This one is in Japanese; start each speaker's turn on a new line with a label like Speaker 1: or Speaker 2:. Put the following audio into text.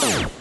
Speaker 1: you